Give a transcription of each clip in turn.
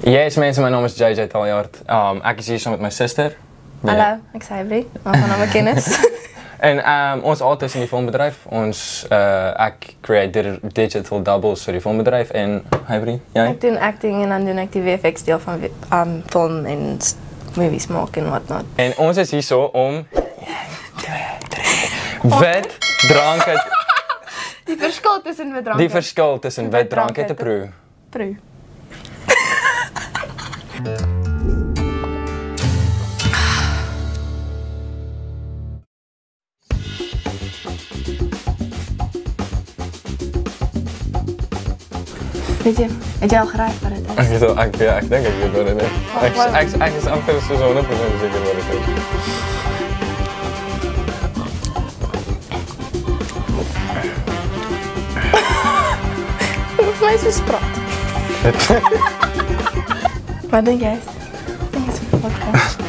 Yes mensen, mijn naam is JJ Taljard. Um, ek is hier saam met my suster. Hallo, ek is Hybrid, waarvan nou kennis. En um, ons altyd in die filmbedryf. Ons uh, ek create di- digital doubles vir die filmbedryf en Hybrid, jy? ek doen acting en dan doen ek die VFX deel van um, film en movies maak en wat not. En ons is hier so om wit dranke Die verskil tussen wit drank die verskil tussen wit dranke te proe. proe. Weet je, het jy al geraai wat dit is? Ek weet al- ek ja, ek dink ek weet wat dit is. Ek is amper so 100% seker wat dit is. My jy? Ek dink dit is 'n podcast.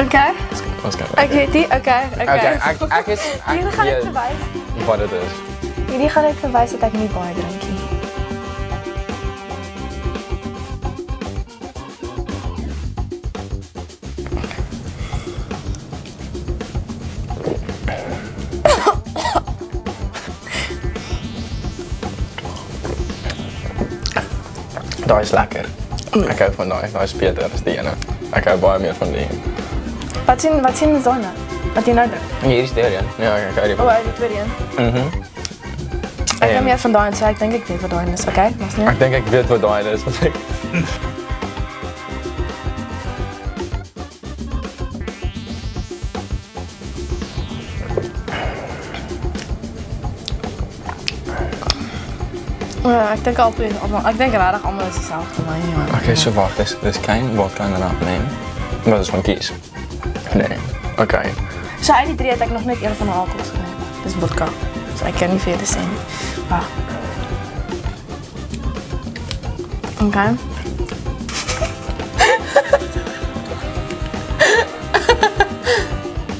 Okay, Ons ek weet nie. Okay, okay. Okay, ek ek is ek Hierdie gaan ek weet verwys. wat dit is. Hierdie gaan ek verwys dat ek nie baie drink nie. Daai is lekker. Ek hou van daai. Daai is beter as die ene. Ek hou baie meer van die. Wat sien wat sien is daai nou? Wat jy nou drink? Hier is die een. Ja, ek hou die O, van. uit die tweede een. Mhm. Ek En- hou meer van daai en so ek dink ek weet wat daai een is. Okay, mas nie. Ek dink ek weet wat daai is. Want ek Ja, ek dink altyd almal ek dink regtig almal is dieselfde maar nie. maar- Okay, so wag, dis dis klein vodka en dan neem. Wat is van kies? Nee. Okay. So uit die drie het ek nog net een van die alkohols geneem. Dis vodka. So ek kan nie vir julle sê nie. Wag. Okay.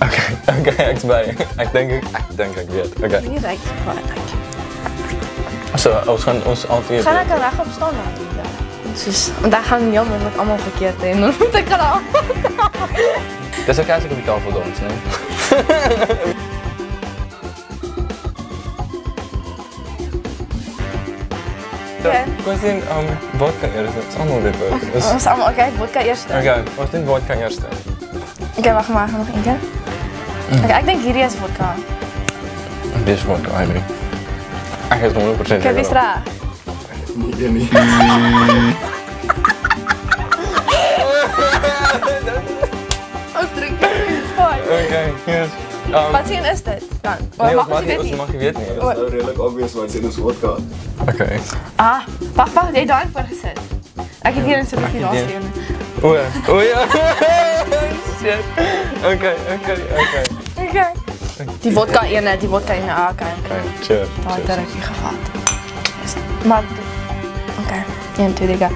Okay, okay, ek's by. Ek dink ek ek dink ek weet. Okay. Nie reg baie dankie. So, ons gaan ons altyd Gaan ek reg op staan doen. Soos want ek gaan heel moontlik almal verkeerd hê en dan moet ek al. Dis okay as ek op die tafel dans, nee. Okay. Kom sien, um vodka eers. Dit's almal dit word. Dis Ons almal okay, vodka eers. Okay, ons doen vodka eers. Okay, wag maar, nog een keer. Okay, ek dink hierdie is vodka. Vodka. Ek is 100% Okay, is reg? Nee, nee. Ons drink dit. Fine. Okay, yes. Um, Wat sien is dit? Dan. nee, mag mag ons nie. mag nie weet nie. O, Nou redelijk obvious wat in ons vodka. Okay. Ah, wag, wag, jy daai voor gesit. Ek het hier een. O ja. O ja. Shit. Okay, okay, okay. Okay. Die vodka ene, die vodka ene, ah, okay. Okay, cheers. Daai cheers. het ek gevat. Maar okay, een twee drie.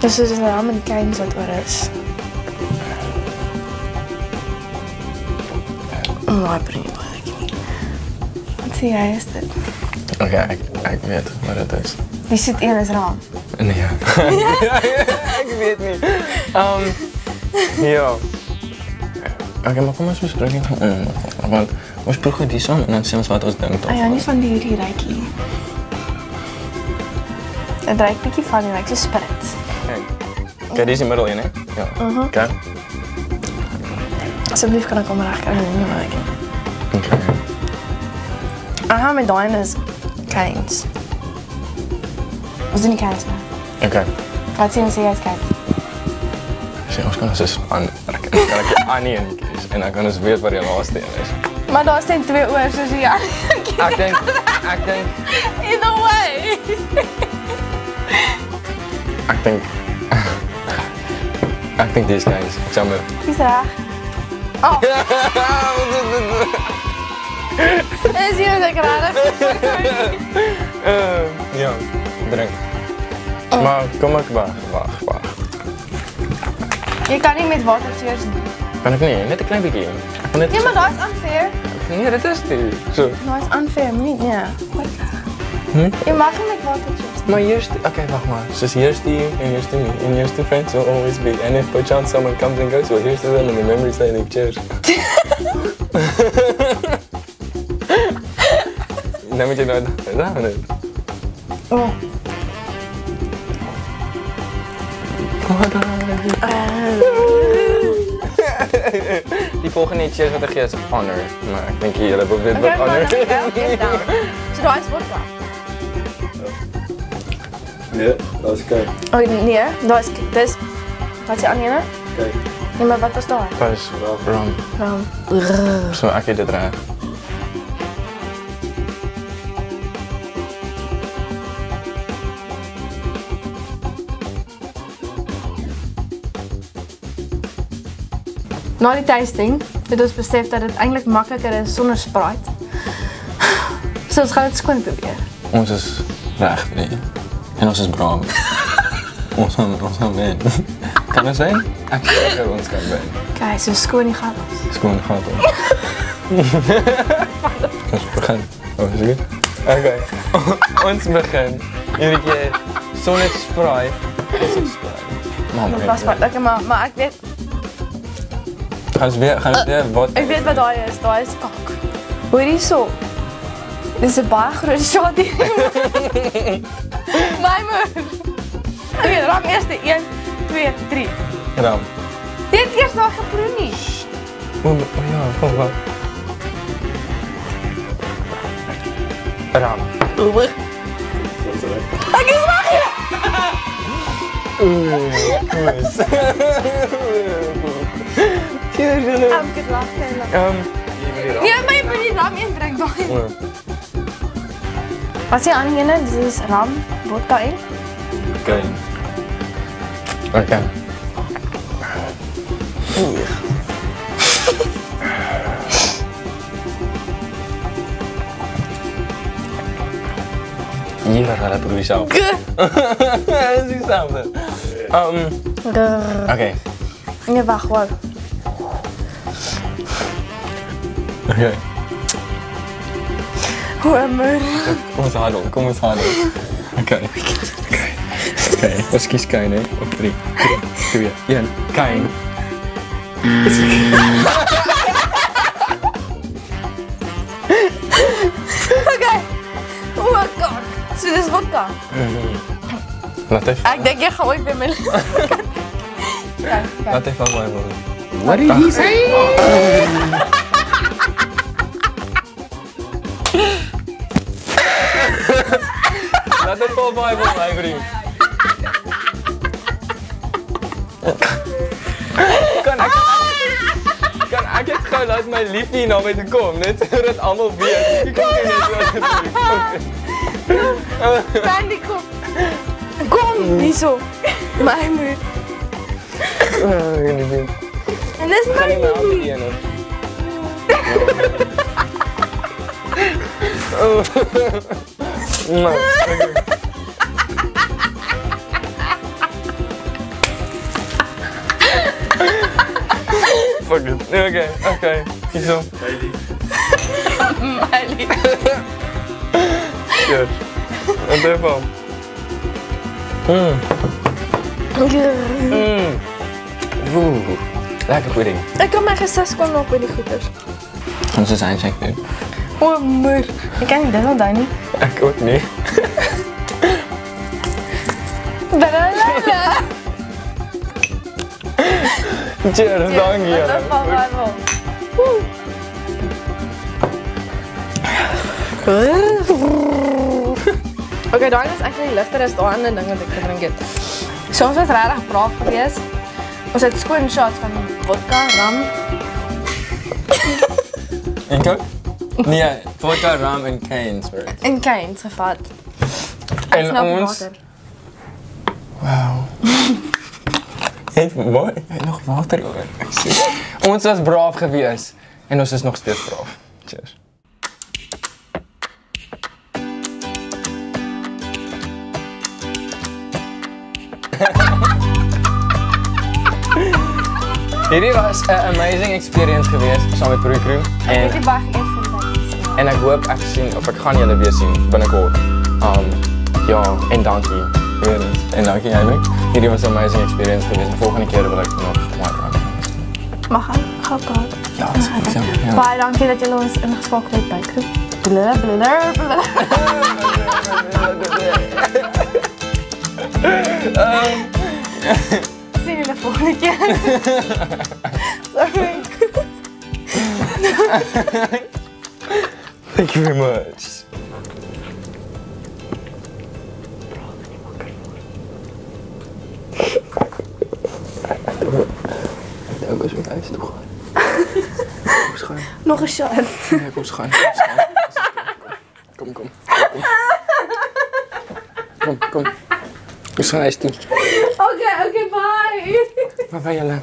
Dis is 'n kleins wat oor is. Oh, ek bring baie nie. Wat sê jy is dit? Okay, ek ek weet wat dit is. Die soet een is raam. Nee. ek weet nie. Um ja. Okay, maar kom ons bespreek dit gewoon. Want ons proe dit saam en dan sien ons wat ons dink Ah ja, nie van die hierdie rykie. Dit ruik bietjie van die ryk so sprit. Okay, dis die middel een, hè? Ja. Mhm. Okay. Asseblief kan ek hom reg kry nie maar ek. Okay. Aha, met daai is kleins. Ons doen die kleins nou. Okay. Wat sien jy as kyk? Sien ons kan ons is aan ek kan ek aan nie in kies en dan kan ons weet wat die laaste een is. Maar daar staan twee oor soos ja. Ek dink ek dink Either way. ek dink ek dink dis guys. Jammer. Dis reg. Oh, is jy net rarig? Uh, ja, drink. Maar kom ek wag, wag, wag. Jy kan nie met water cheers nie. Kan ek nie? Net 'n klein kan net Ja, maar daai is unfair. Nee, dit is. Daai is unfair, moenie nee. Hm? Jy mag nie met water cheers nie. Maar the, okay, wacht maar. So here's to you and here's to me and here's to friends will always be. And if by chance someone comes and goes, well here's to them and the memories they leave. Cheers. Dan moet je nou daar doen. Oh. Die volgende cheers wat ik geef is honor. Maar ik denk jullie hebben ook dit maar honor. is daai is vodka. Nee, dat is oké. Oh nee, daai is dis wat jy aan ene? Oké. Nee, maar wat was daai? Dat is rum. Ram. Zo, ik dit raar. Na die tasting het ons besef dat dit eintlik makliker is sonder Sprite. So ons gaan dit skoon probeer. Ons is recht, nee. En ons is braaf. ons gaan, ons gaan wen. Kan zijn? Ik zeg dat ons kan wen. Okay, so skoon die gat. Is gewoon gaat om. ons begin. Oh, is goed? Oké. ons begin. Iedere keer zonder spray. Is het spray. Man, Dit was maar maar maar ek weet Gaan ze weer, gaan ze weer wat? ek weet wat daai is. Daai is kak. Hoor hierso. Dis 'n baie groot shot hier. My man. Okay, ram eers 1 2 3. Ram. Het eers daar geproe nie. Oh, oh ja, oh, wat? Ram. Is terecht. Ek is reg hier. Quiz. Cheers, eintlik. Um, Nee, maar moet nie ram daai. oh. Wat aan die ene? Dis is ram, vodka en Oké. Oké. Hier gaat het broer zelf. Dat is hetzelfde. Um, Oké. Nee, wag, wag. Oké. Homer. Kom eens harder, kom eens harder. Oké. Oké. Oké. Let's kies Kain, hè? Op drie. Twee. Kain. Okay. Oh my god. So dis vodka. Laat even. Ek dink jy gaan ooit weer kyk. Laat even mooi worden. What did he say? Het mooi worden, mijn vriend. Kan ek Kan ek dit gou laat my liefie na my toe kom net sodat almal weet. Ek kan nie net laat dit doen. Candy kom. Kom hierso. My moed. Oh, ek nie weet. En hande moed. teen of. Oh. Nou, Fuck it. Oké, oké. My lief. Cheers. En daarvan. Mmm. Mmm. Oeh. Lekker pudding. Ek kan my gesig skoon maak met die goeders. Ons is eindelijk weer. O, moer. Ek kan nie dit onthou nie. Ik ook niet. Blablabla. Cheers, dank je. Dat van my wel. Okay, daai is actually ligter as daai ander ding wat ek gedrink het. So ons was regtig braaf geweest. Ons het skoon shots van vodka, rum. Ook? Nee, vodka, rum en cane spirit. en Cane's gevat. En ons... water. Mooi. Heeft nog water hoor. Ek sien. Ons was braaf geweest. En ons is nog steeds braaf. Cheers. Hierdie was 'n amazing experience geweest saam met Broei Crew en Ek wag eers vir dit. en ek hoop ek sien of ek gaan julle weer sien binnekort. Um ja, en dankie. Weer eens. En dankie Amy. Hierdie was 'n amazing experience geweest. De volgende keer wil ek nog maar Mag ek gou praat? Ja, asseblief, ja. ja. Baie dankie dat julle ons ingeskakel het by Kroep. Blur blur blur. Sien julle volgende keer. Sorry. Thank you very much. Nog 'n shot. Kom schuin. Kom, kom, kom. Kom, kom. Kom. Okay, okay, bye. Waar ben je?